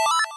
you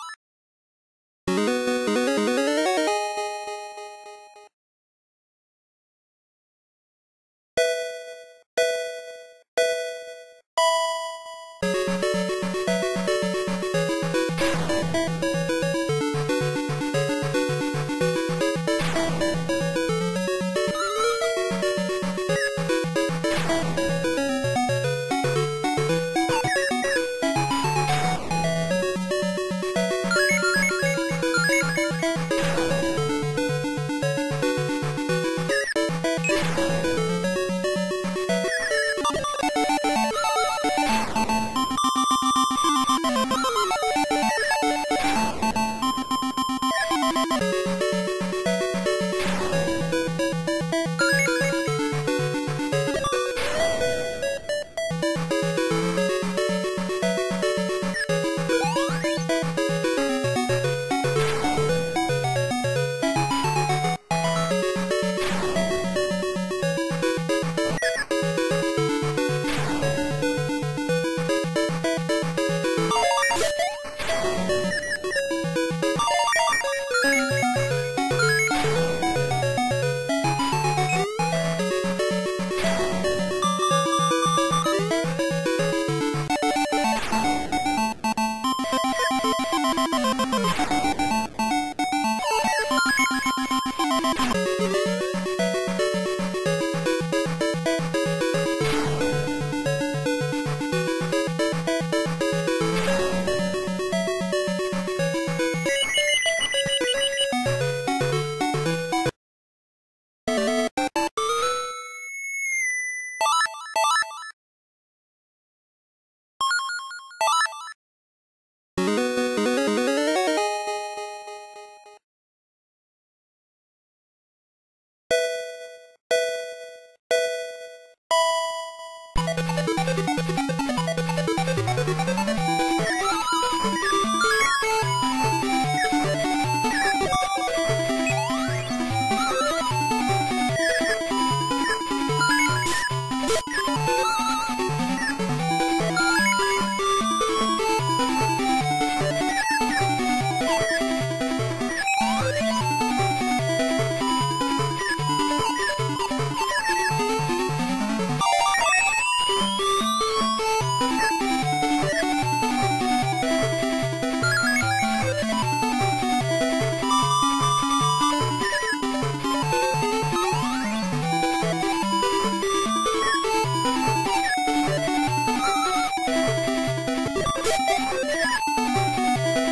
ハハハハ!